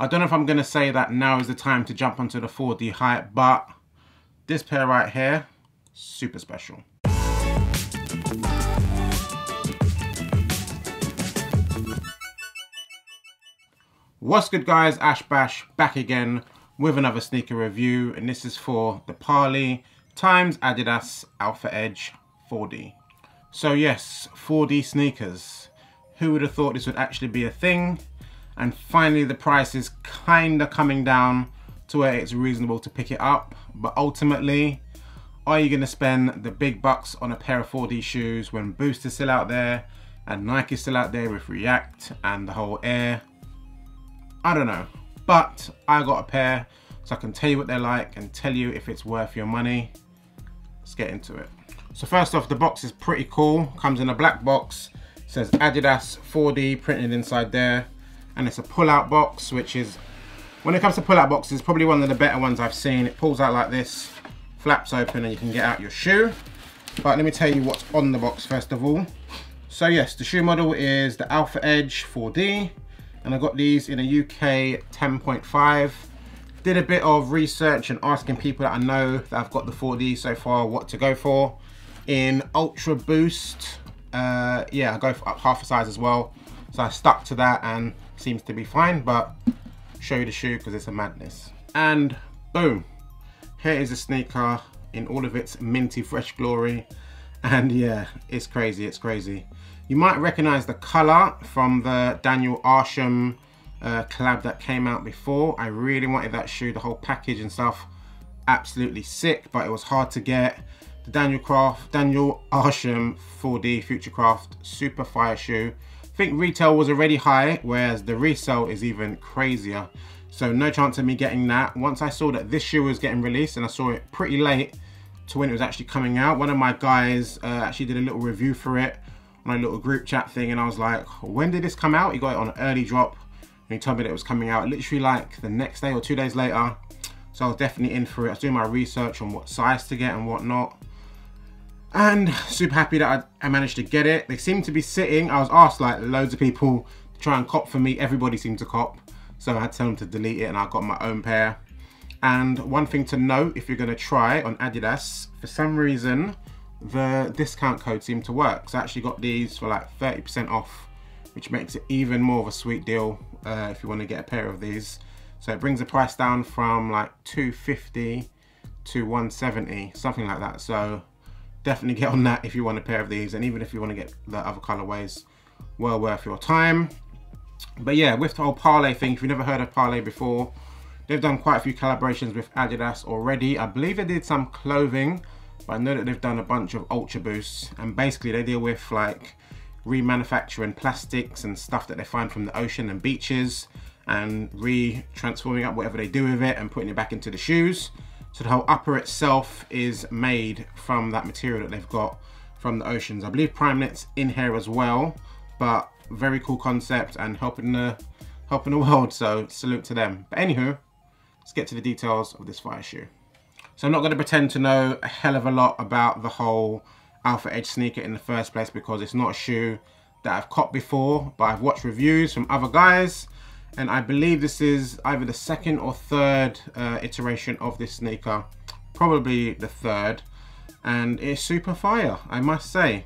I don't know if I'm going to say that now is the time to jump onto the 4D hype, but this pair right here, super special. What's good guys, Ash Bash back again with another sneaker review and this is for the Parley times Adidas Alpha Edge 4D. So yes, 4D sneakers. Who would have thought this would actually be a thing? And finally the price is kinda coming down to where it's reasonable to pick it up. But ultimately, are you gonna spend the big bucks on a pair of 4D shoes when Boost is still out there and Nike is still out there with React and the whole Air I don't know. But I got a pair so I can tell you what they're like and tell you if it's worth your money. Let's get into it. So first off, the box is pretty cool. Comes in a black box. It says Adidas 4D printed inside there. And it's a pull-out box, which is, when it comes to pull-out boxes, probably one of the better ones I've seen. It pulls out like this, flaps open, and you can get out your shoe. But let me tell you what's on the box first of all. So yes, the shoe model is the Alpha Edge 4D and I got these in a UK 10.5 did a bit of research and asking people that I know that I've got the 4D so far what to go for in Ultra Boost uh, yeah I go for up half a size as well so I stuck to that and seems to be fine but show you the shoe because it's a madness and boom here is a sneaker in all of its minty fresh glory and yeah it's crazy it's crazy you might recognize the color from the Daniel Arsham uh, collab that came out before. I really wanted that shoe, the whole package and stuff. Absolutely sick, but it was hard to get. The Daniel Craft, Daniel Arsham 4D Futurecraft super fire shoe. Think retail was already high, whereas the resale is even crazier. So no chance of me getting that. Once I saw that this shoe was getting released and I saw it pretty late to when it was actually coming out, one of my guys uh, actually did a little review for it my little group chat thing and I was like, when did this come out? He got it on an early drop and he told me that it was coming out literally like the next day or two days later. So I was definitely in for it. I was doing my research on what size to get and whatnot. And super happy that I, I managed to get it. They seem to be sitting. I was asked like loads of people to try and cop for me. Everybody seemed to cop. So I had to tell them to delete it and I got my own pair. And one thing to note, if you're gonna try on Adidas, for some reason, the discount code seemed to work. So I actually got these for like 30% off, which makes it even more of a sweet deal uh, if you want to get a pair of these. So it brings the price down from like 250 to 170, something like that. So definitely get on that if you want a pair of these. And even if you want to get the other colorways, well worth your time. But yeah, with the whole Parley thing, if you've never heard of Parley before, they've done quite a few collaborations with Adidas already. I believe they did some clothing but I know that they've done a bunch of Ultra Boosts and basically they deal with like remanufacturing plastics and stuff that they find from the ocean and beaches and re-transforming up whatever they do with it and putting it back into the shoes. So the whole upper itself is made from that material that they've got from the oceans. I believe Primeknit's in here as well, but very cool concept and helping the helping the world, so salute to them. But anywho, let's get to the details of this fire shoe. So I'm not going to pretend to know a hell of a lot about the whole Alpha Edge sneaker in the first place because it's not a shoe that I've caught before, but I've watched reviews from other guys and I believe this is either the second or third uh, iteration of this sneaker, probably the third, and it's super fire, I must say.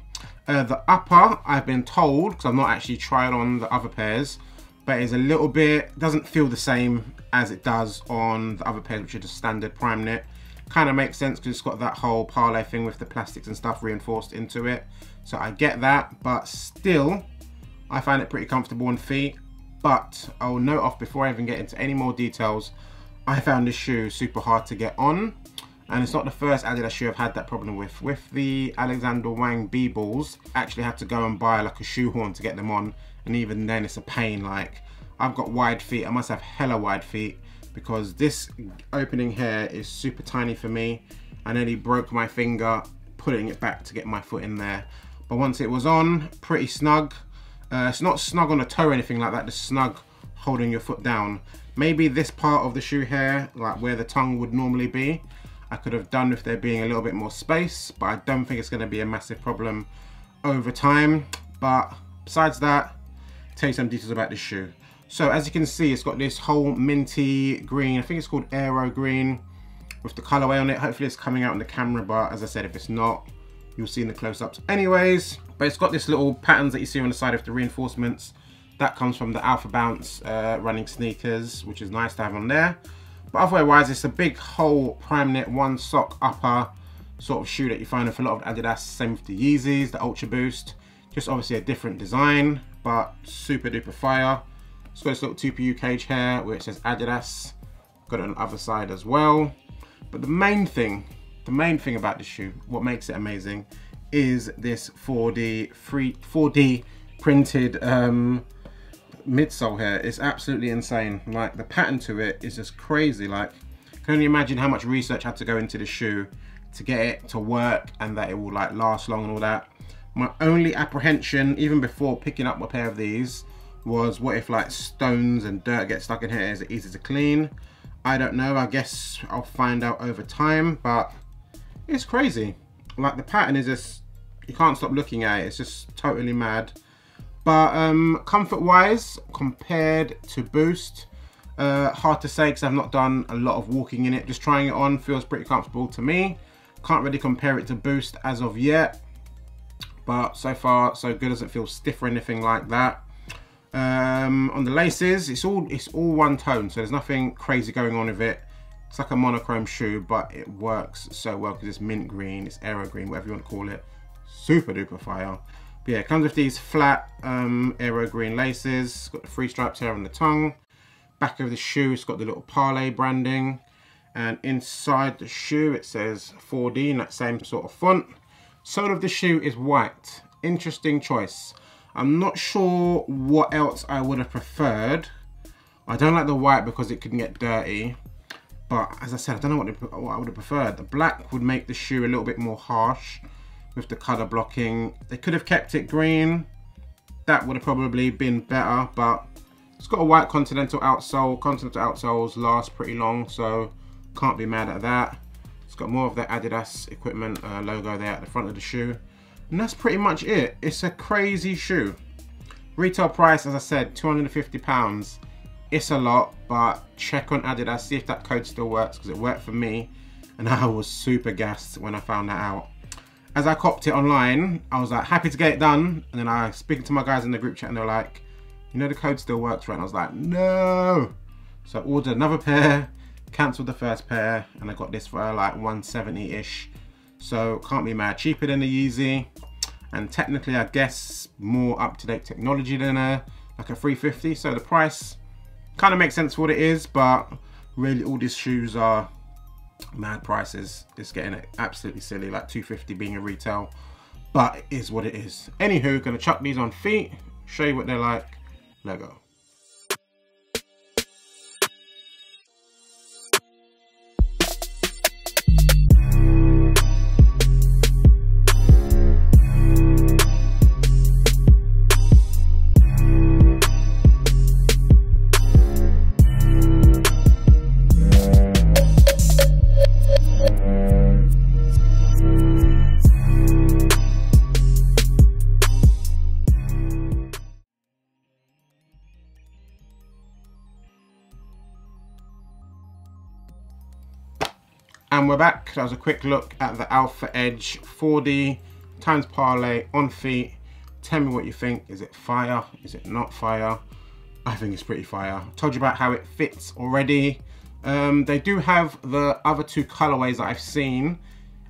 Uh, the upper, I've been told, because I've not actually tried on the other pairs, but it's a little bit, doesn't feel the same as it does on the other pairs, which are the standard Primeknit kind of makes sense because it's got that whole Parley thing with the plastics and stuff reinforced into it. So I get that, but still, I find it pretty comfortable on feet. But I'll note off before I even get into any more details, I found this shoe super hard to get on. And it's not the first Adidas shoe I've had that problem with. With the Alexander Wang B-balls, I actually had to go and buy like a shoehorn to get them on. And even then it's a pain. Like, I've got wide feet. I must have hella wide feet because this opening here is super tiny for me. I nearly broke my finger putting it back to get my foot in there. But once it was on, pretty snug. Uh, it's not snug on the toe or anything like that, just snug holding your foot down. Maybe this part of the shoe here, like where the tongue would normally be, I could have done with there being a little bit more space, but I don't think it's gonna be a massive problem over time. But besides that, tell you some details about this shoe. So as you can see, it's got this whole minty green. I think it's called Aero Green with the colorway on it. Hopefully it's coming out on the camera, but as I said, if it's not, you'll see in the close-ups anyways. But it's got this little patterns that you see on the side of the reinforcements. That comes from the Alpha Bounce uh, running sneakers, which is nice to have on there. But otherwise, it's a big whole prime knit one sock upper sort of shoe that you find with a lot of Adidas. Same with the Yeezys, the Ultra Boost. Just obviously a different design, but super duper fire. It's got this little TPU cage here where it says Adidas. Got it on the other side as well. But the main thing, the main thing about this shoe, what makes it amazing, is this 4D free 4D printed um, midsole here. It's absolutely insane. Like the pattern to it is just crazy. Like, can only imagine how much research had to go into the shoe to get it to work and that it will like last long and all that. My only apprehension, even before picking up a pair of these, was what if like stones and dirt get stuck in here? Is it easy to clean? I don't know. I guess I'll find out over time, but it's crazy. Like the pattern is just, you can't stop looking at it. It's just totally mad. But um, comfort-wise, compared to Boost, uh, hard to say because I've not done a lot of walking in it. Just trying it on feels pretty comfortable to me. Can't really compare it to Boost as of yet. But so far, so good. Doesn't feel stiff or anything like that. Um, on the laces, it's all it's all one tone, so there's nothing crazy going on with it. It's like a monochrome shoe, but it works so well because it's mint green, it's aero green, whatever you want to call it. Super duper fire. But yeah, it comes with these flat um, aero green laces. It's got the three stripes here on the tongue. Back of the shoe, it's got the little Parley branding. And inside the shoe, it says 4D in that same sort of font. Sole of the shoe is white. Interesting choice. I'm not sure what else I would have preferred. I don't like the white because it can get dirty. But as I said, I don't know what, what I would have preferred. The black would make the shoe a little bit more harsh with the color blocking. They could have kept it green. That would have probably been better, but it's got a white Continental outsole. Continental outsoles last pretty long, so can't be mad at that. It's got more of the Adidas equipment uh, logo there at the front of the shoe. And that's pretty much it. It's a crazy shoe. Retail price, as I said, £250. It's a lot, but check on Adidas, see if that code still works, because it worked for me. And I was super gassed when I found that out. As I copped it online, I was like happy to get it done. And then I speaking to my guys in the group chat and they're like, you know the code still works, right? And I was like, no. So I ordered another pair, cancelled the first pair, and I got this for like 170-ish so can't be mad. Cheaper than the Yeezy, and technically I guess more up-to-date technology than a like a 350. So the price kind of makes sense what it is, but really all these shoes are mad prices. It's getting absolutely silly, like 250 being a retail, but it is what it is. Anywho, gonna chuck these on feet, show you what they're like. Lego. And we're back. That was a quick look at the Alpha Edge 4D times Parley on feet. Tell me what you think. Is it fire? Is it not fire? I think it's pretty fire. Told you about how it fits already. Um, they do have the other two colorways that I've seen.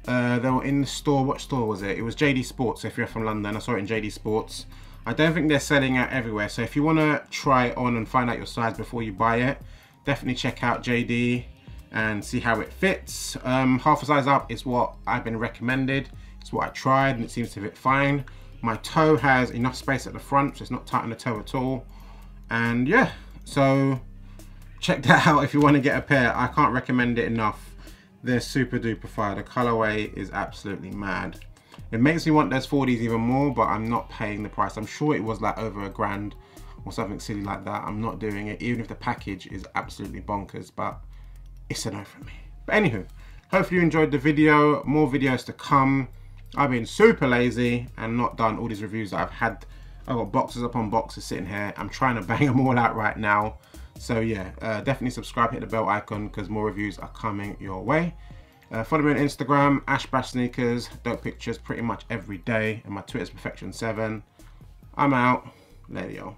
Uh, they were in the store. What store was it? It was JD Sports. If you're from London, I saw it in JD Sports. I don't think they're selling it everywhere. So if you want to try it on and find out your size before you buy it, definitely check out JD and see how it fits. Um, half a size up is what I've been recommended. It's what I tried and it seems to fit fine. My toe has enough space at the front, so it's not tight on the toe at all. And yeah, so check that out if you want to get a pair. I can't recommend it enough. They're super duper fire. The colorway is absolutely mad. It makes me want those 4Ds even more, but I'm not paying the price. I'm sure it was like over a grand or something silly like that. I'm not doing it, even if the package is absolutely bonkers. But it's a no from me. But anywho, hopefully you enjoyed the video. More videos to come. I've been super lazy and not done all these reviews that I've had I've got boxes upon boxes sitting here. I'm trying to bang them all out right now. So yeah, uh, definitely subscribe, hit the bell icon because more reviews are coming your way. Uh, follow me on Instagram, Ashbash Sneakers, dope pictures pretty much every day, and my Twitter's Perfection7. I'm out. Later, y'all.